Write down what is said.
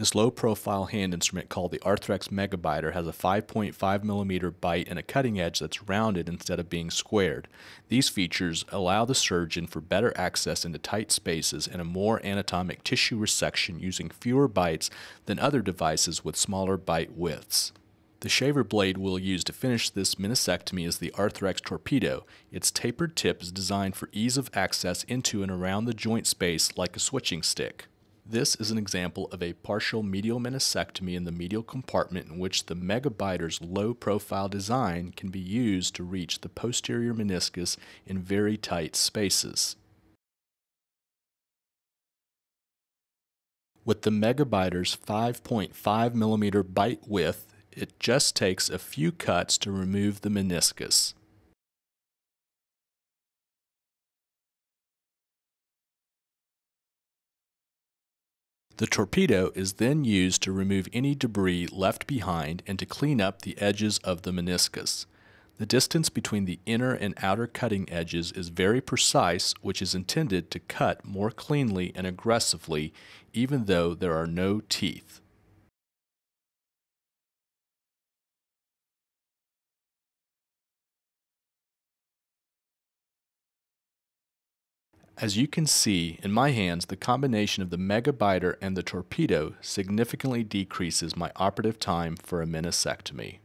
This low profile hand instrument called the Arthrex Megabiter has a 5.5 millimeter bite and a cutting edge that's rounded instead of being squared. These features allow the surgeon for better access into tight spaces and a more anatomic tissue resection using fewer bites than other devices with smaller bite widths. The shaver blade we'll use to finish this meniscectomy is the Arthrex Torpedo. Its tapered tip is designed for ease of access into and around the joint space like a switching stick. This is an example of a partial medial meniscectomy in the medial compartment in which the megabiter's low profile design can be used to reach the posterior meniscus in very tight spaces. With the megabiter's 5.5 millimeter bite width, it just takes a few cuts to remove the meniscus. The torpedo is then used to remove any debris left behind and to clean up the edges of the meniscus. The distance between the inner and outer cutting edges is very precise, which is intended to cut more cleanly and aggressively, even though there are no teeth. As you can see, in my hands, the combination of the Megabiter and the Torpedo significantly decreases my operative time for a meniscectomy.